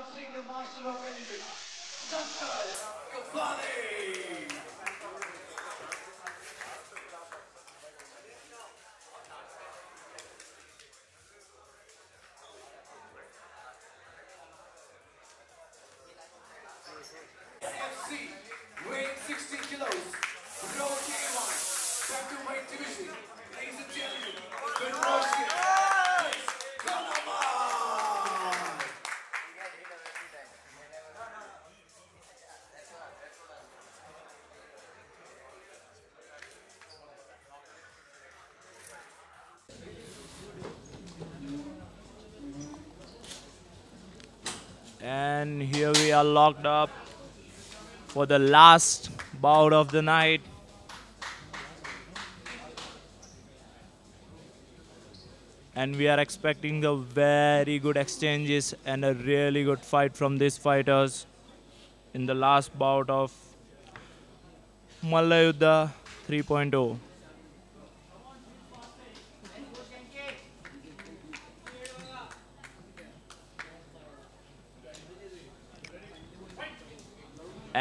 announcing the master of anything, Kavali. FC, are locked up for the last bout of the night. And we are expecting the very good exchanges and a really good fight from these fighters in the last bout of Malla Yuddha 3.0.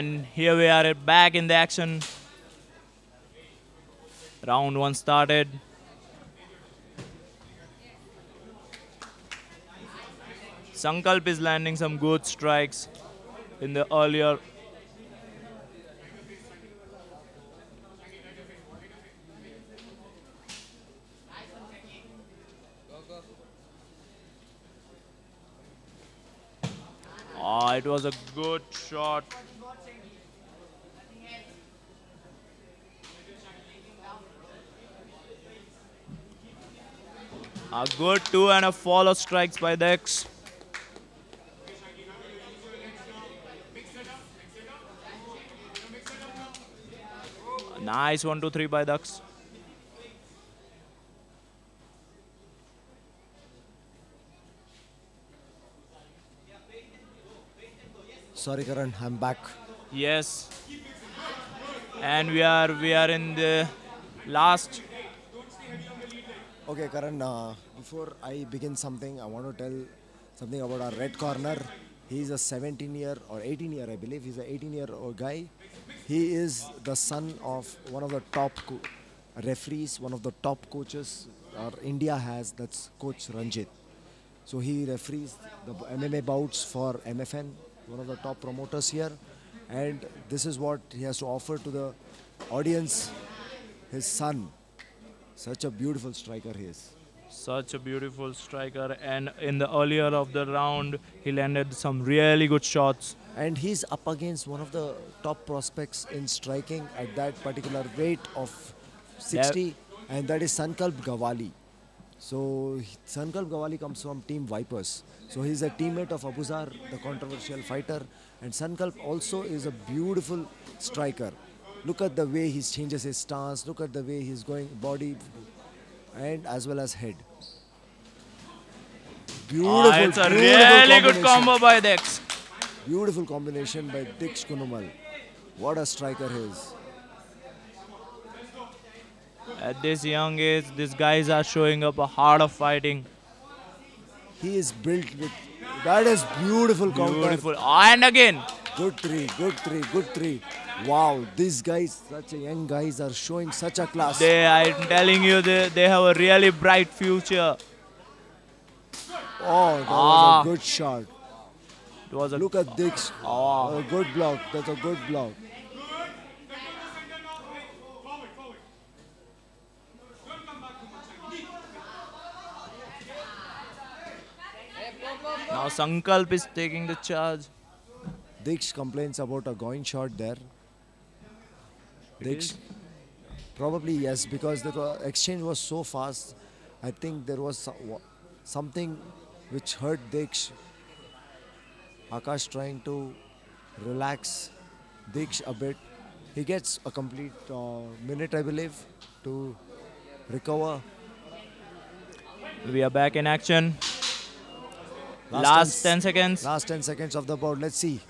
And here we are back in the action. Round one started. Sankalp is landing some good strikes in the earlier. Ah, it was a good shot. A good two and a follow strikes by Dex. Nice one, two, three by Dux. Sorry, Karan, I'm back. Yes. And we are we are in the last. Okay, Karan, uh, before I begin something, I want to tell something about our red corner. He's a 17 year or 18 year, I believe. He's an 18 year old guy. He is the son of one of the top referees, one of the top coaches our India has. That's Coach Ranjit. So he referees the MMA bouts for MFN, one of the top promoters here. And this is what he has to offer to the audience. His son, such a beautiful striker he is. Such a beautiful striker, and in the earlier of the round, he landed some really good shots. And he's up against one of the top prospects in striking at that particular weight of 60, and that is Sankalp Gawali. So Sankalp Gawali comes from Team Vipers. So he's a teammate of Abuzar, the controversial fighter. And Sankalp also is a beautiful striker. Look at the way he changes his stance. Look at the way he's going body and as well as head. Beautiful, Ah, it's a beautiful really good combo by Dex. Beautiful combination by Dix Kunnumal. What a striker he is. At this young age, these guys are showing up a heart of fighting. He is built with. That is beautiful counter. Beautiful. Ah, And again, Good three, good three, good three. Wow, these guys, such a young guys, are showing such a class. they, I'm telling you, they, they have a really bright future. oh, that Ah. was a good shot. It was a Look at Dix. Ah. A good block. That's a good block. now Sankalp is taking the charge. Dix complains about a groin shot there. Dix, probably yes, because the exchange was so fast. I think there was something which hurt Dix. Akash trying to relax Dix a bit. He gets a complete uh, minute, I believe, to recover. We are back in action. Last Last, 10 10 seconds. Last 10 seconds of the board. Let's see.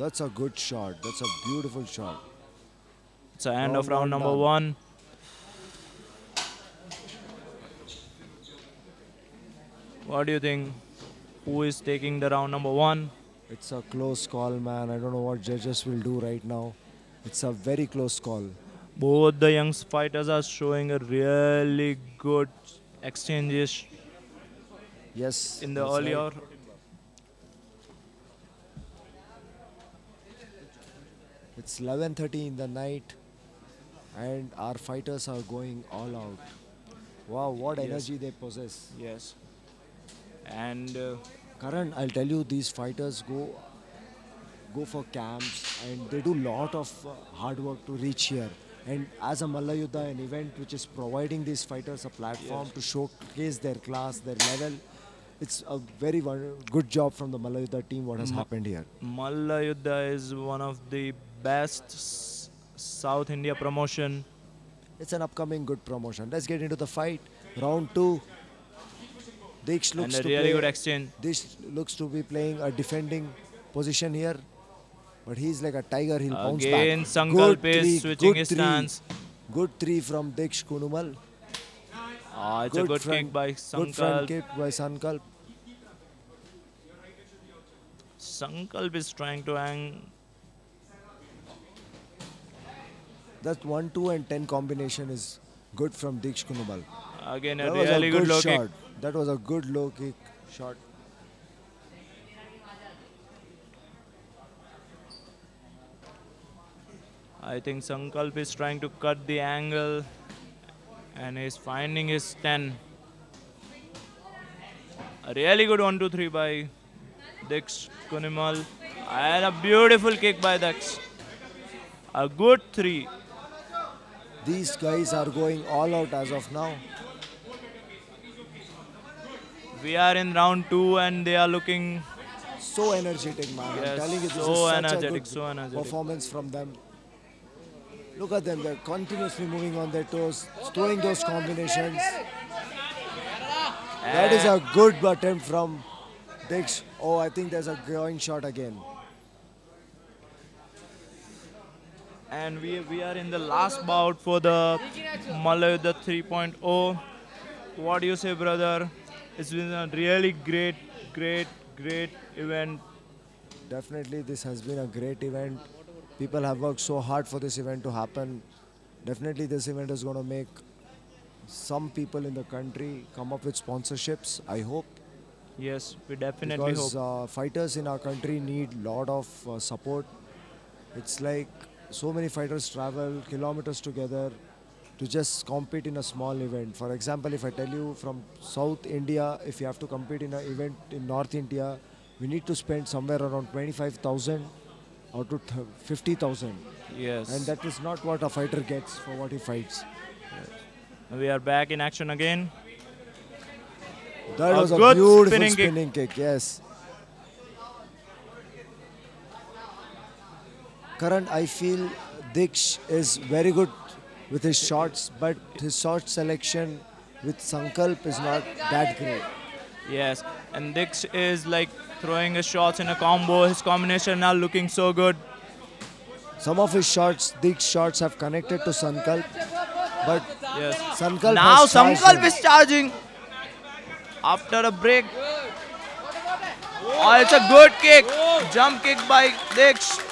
That's a good shot. That's a beautiful shot. It's the end round of round number one. What do you think? Who is taking the round number one? It's a close call, man. I don't know what judges will do right now. It's a very close call. Both the young fighters are showing a really good exchanges. Yes. In the earlier right. It's 11:30 in the night, and our fighters are going all out. Wow, what Yes. energy they possess! Yes. And uh, Karan, I'll tell you, these fighters go go for camps and they do lot of uh, hard work to reach here. And as a Malla Yuddha, an event which is providing these fighters a platform Yes. to showcase their class, their level, it's a very good job from the Malla Yuddha team. What has Ma- happened here? Malla Yuddha is one of the best South India promotion. It's an upcoming good promotion. Let's get into the fight. Round two. And looks a to really play, good exchange. Looks to be playing a defending position here, but he's like a tiger. He'll bounce back. Again, Good Sankalp three, is switching good his three. stance. Good three from Dix Kunnumal. Ah, it's a good front, kick by Good front Sankalp. kick by Sankalp. Sankalp is trying to hang. That one, two, and ten combination is good from Dix Kunnumal. Again, a That was really a good, good low shot. kick. That was a good low kick shot. I think Sankalp is trying to cut the angle and is finding his 10. A really good 1 2 3 by Dix Kunnumal. And a beautiful kick by Dix. A good 3. These guys are going all out as of now. We are in round 2 and they are looking. So energetic, man. I'm telling you, this so is such a good so energetic. performance from them. Look at them; they're continuously moving on their toes, throwing those combinations. That is a good attempt from Dix. Oh, I think there's a groin shot again. And we, we are in the last bout for the Malla Yuddha 3.0. What do you say, brother? It's been a really great, great, great event. Definitely, this has been a great event. People have worked so hard for this event to happen. Definitely, this event is going to make some people in the country come up with sponsorships. I hope. Yes, we definitely because hope. uh, fighters in our country need a lot of uh, support. It's like so many fighters travel kilometers together to just compete in a small event. For example, if I tell you from South India, if you have to compete in an event in North India, we need to spend somewhere around 25,000 or to th- 50,000. yes. And that is not what a fighter gets for what he fights. we are back in action again. That A was a good beautiful spinning kick. spinning kick. Yes. Karan, I feel Dix is very good with his shots, but his shot selection with Sankalp is not that great. Yes. And Dix is like throwing his shots in a combo. His combination now looking so good. Some of his shots, Dix shots, have connected to Sankalp, but Yes. Sankalp now Sankalp is charging. After a break. Oh, it's a good kick. Jump kick by Dix.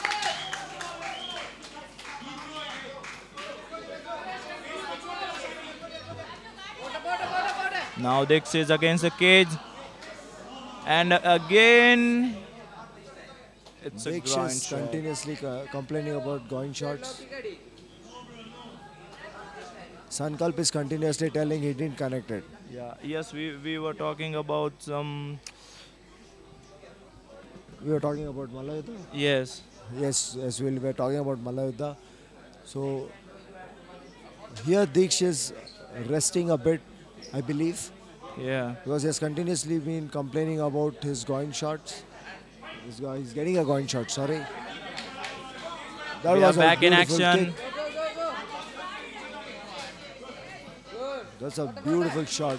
Now Dix is against the cage. And again, it's a Dix groin is shot. continuously co- complaining about groin shots. Sankalp is continuously telling he didn't connect it. Yeah. Yes, we, we were talking about some. We were talking about Malla Yuddha. Yes. Yes, yes, we were talking about Malla Yuddha. So here Dix is resting a bit, I believe, Yeah. because he has continuously been complaining about his groin shots. He's, is getting a groin shot. Sorry. That we are was a back in action. kick. That's a beautiful shot.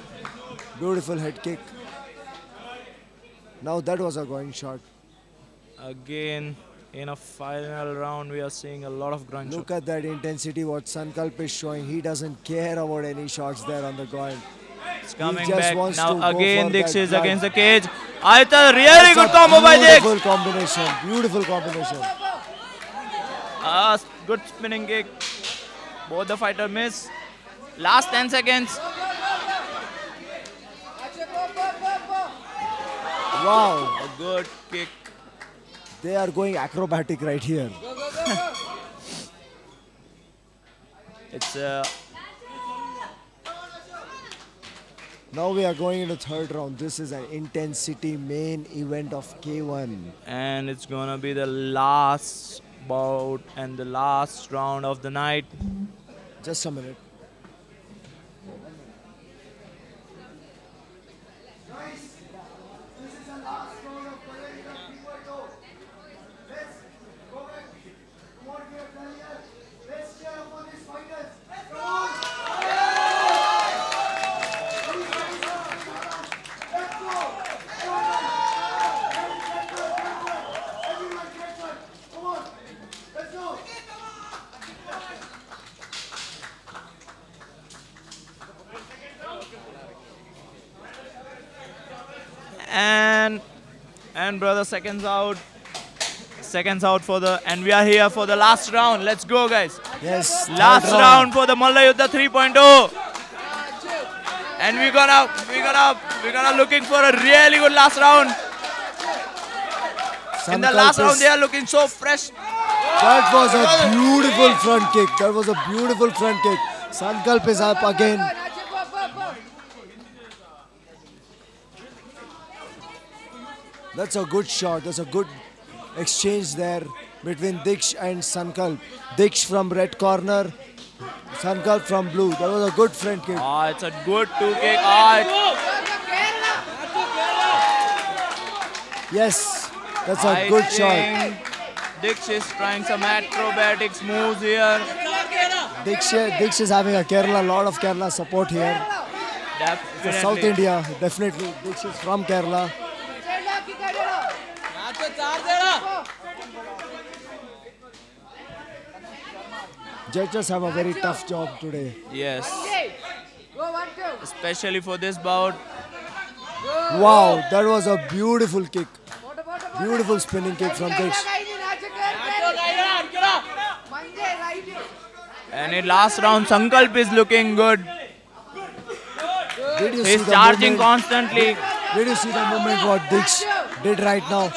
Beautiful head kick. Now that was a groin shot. Again, in a final round, we are seeing a lot of ground Look at that intensity what Sankalp is showing. He doesn't care about any shots there on the ground. It's coming just back wants to now. Again, Dix is against the cage. Ah, it's a really good combo by Dix. Beautiful combination. Beautiful combination. Ah, good spinning kick. Both the fighter miss. Last 10 seconds. Wow. A good kick. They are going acrobatic right here. It's uh, Now we are going into third round. This is an intensity main event of K1. and it's gonna be the last bout and the last round of the night. Just a minute. And and brother, seconds out. Seconds out for the and we are here for the last round. Let's go, guys. Yes. Last round for the Malla Yuddha 3.0. And we're gonna we're gonna we're gonna looking for a really good last round. In the last round they are looking so fresh. That was a beautiful front kick. That was a beautiful front kick. Sankalp is up again. That's a good shot. That's a good exchange there between Diksh and Sankalp. Diksh from red corner, Sankalp from blue. That was a good front kick. Ah, it's a good two kick. Ah, Yes, that's a I good shot. Dix is trying some acrobatics moves here. Diksh, Diksh is having a Kerala, lot of Kerala support here. Definitely. South India, definitely. Diksh is from Kerala. Judges have a very tough job today. Yes. Especially for this bout. Wow, that was a beautiful kick. Beautiful spinning kick from Diksh. And in last round, Sankalp is looking good. Did you He's the charging movement? constantly. Did you see the movement what Diksh did right now?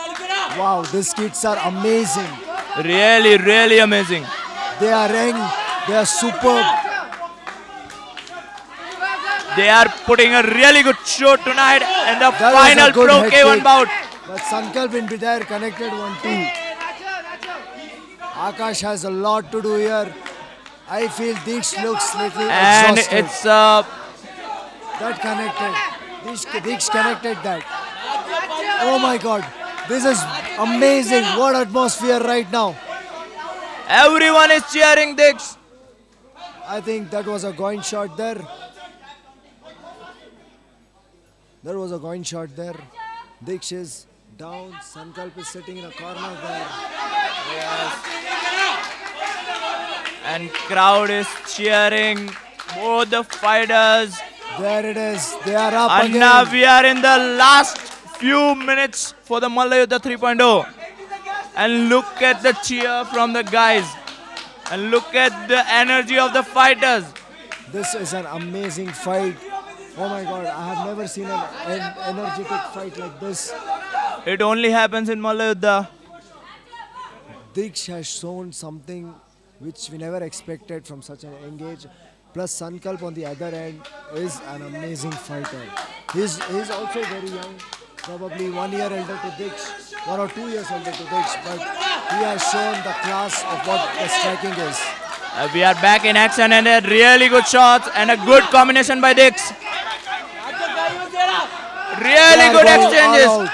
Wow, these kids are amazing. Really, really amazing. They are young. They are superb. They are putting a really good show tonight in the That final Pro head K1 bout. But Sankalp in there connected one two. Akash has a lot to do here. I feel Diksh looks little And exhausted. it's uh, that connected. Diksh connected that. Oh my God, this is amazing. What atmosphere right now. Everyone is cheering Dix. I think that was a coin shot there. There was a coin shot there. Diksh is down. Sankalp is sitting in a corner there. And crowd is cheering both the fighters. There it is. They are up And again. now we are in the last few minutes for the Malla Yuddha 3.0. And look at the cheer from the guys. And look at the energy of the fighters. This is an amazing fight. Oh my god, I have never seen an, an energetic fight like this. It only happens in Malla Yuddha. Diksh has shown something which we never expected from such an engage. Plus Sankalp on the other end is an amazing fighter. He's, he's also very young, probably one year elder to Diksh, one or two years elder to Diksh, but he has shown the class of what the striking is. Uh, we are back in action and a really good shot and a good combination by Dix. Really good exchanges.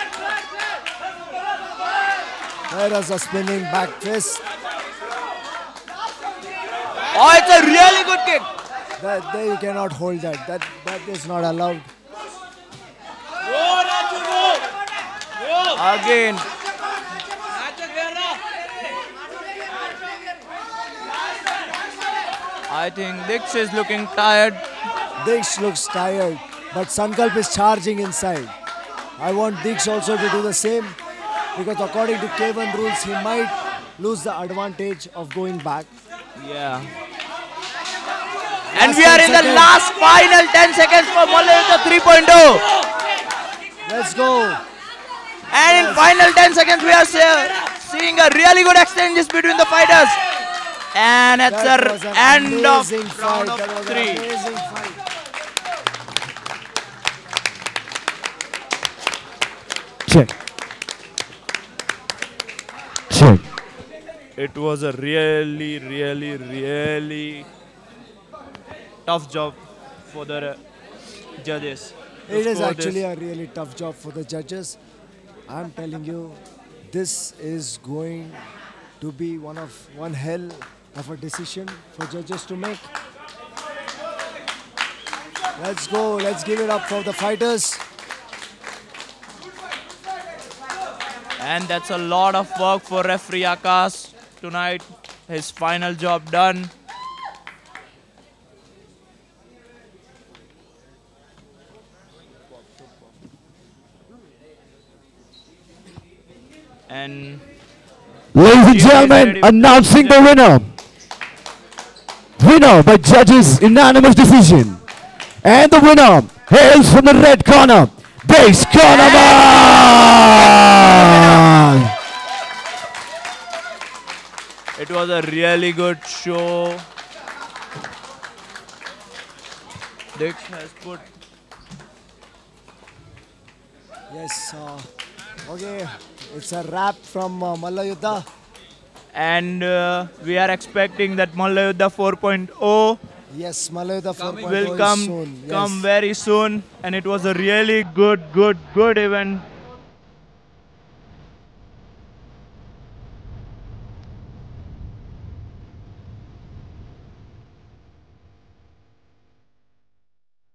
There is a spinning back fist. Oh, it's a really good kick. That, there you cannot hold that. That that is not allowed. Again. I think Dix is looking tired. Diksh looks tired. but Sankalp is charging inside. I want Dix also to do the same because according to K1 rules, he might lose the advantage of going back. Yeah. And Last we are 10 in the last final 10 seconds for Malla Yuddha 3.0. Let's go. And in final 10 seconds, we are seeing a really good exchanges between the fighters. And it's That the end of amazing round of That was an three. Check. Check. It was a really, really, really tough job for the judges. It is actually this. a really tough job for the judges. I'm telling you, this is going to be one of one hell of a decision for judges to make. Let's go. Let's give it up for the fighters. And that's a lot of work for referee Akash tonight. His final job done. And Ladies and gentlemen, announcing the winner. Winner by judges unanimous decision. And the winner hails from the red corner, Base Cornerman. it was a really good show. Dix has put Yes. Uh, okay. It's a wrap from uh, Malla Yuddha. and uh, we are expecting that Malla Yuddha 4.0 Yes, Malla Yuddha 4.0 will come soon. Yes. come very soon and it was a really good good good event